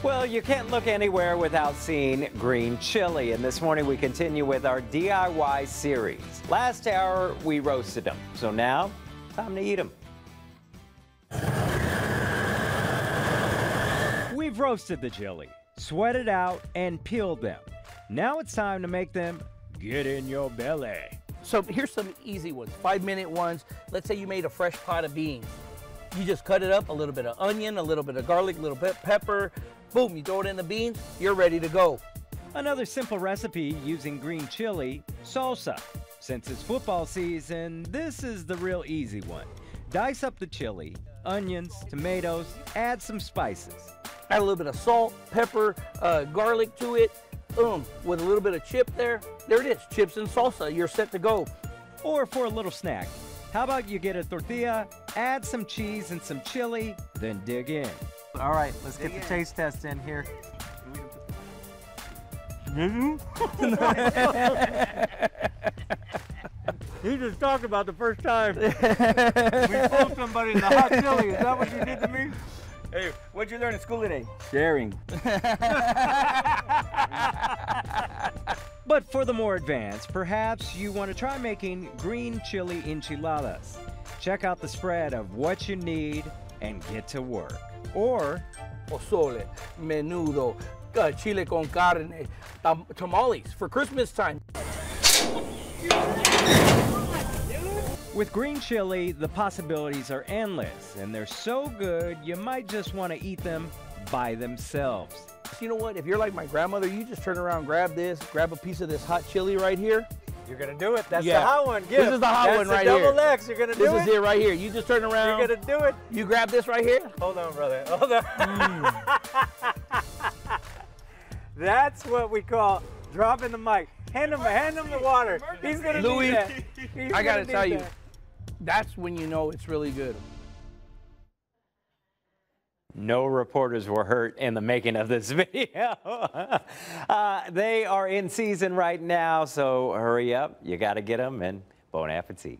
Well, you can't look anywhere without seeing green chili. And this morning we continue with our DIY series. Last hour we roasted them. So now, time to eat them. We've roasted the chili, sweated out, and peeled them. Now it's time to make them get in your belly. So here's some easy ones, five minute ones. Let's say you made a fresh pot of beans. You just cut it up, a little bit of onion, a little bit of garlic, a little bit pepper. Boom, you throw it in the beans, you're ready to go. Another simple recipe using green chili, salsa. Since it's football season, this is the real easy one. Dice up the chili, onions, tomatoes, add some spices. Add a little bit of salt, pepper, uh, garlic to it. Boom, with a little bit of chip there. There it is, chips and salsa. You're set to go. Or for a little snack, how about you get a tortilla, add some cheese and some chili, then dig in. All right, let's get the taste test in here. Mm-hmm. He just talked about the first time. we pulled somebody in the hot chili. Is that what you did to me? Hey, what'd you learn in school today? Sharing. But for the more advanced, perhaps you want to try making green chili enchiladas. Check out the spread of what you need and get to work. Or Pozole, menudo, uh, chile con carne, tam- tamales for Christmas time. with green chili, the possibilities are endless, and they're so good you might just want to eat them by themselves. You know what? If you're like my grandmother, you just turn around, grab this, grab a piece of this hot chili right here. You're gonna do it. That's Yeah. the hot one. This is the hot That's one right double here. X. You're gonna do This it. is it right here. You just turn around. You're gonna do it. You grab this right here. Hold on, brother. Hold on. That's what we call dropping the mic. Hand him, hand him the water. He's gonna Louis, need that. He's I gotta tell need you, that's when you know it's really good. No reporters were hurt in the making of this video. uh, they are in season right now, so hurry up. You got to get them and bon appetit.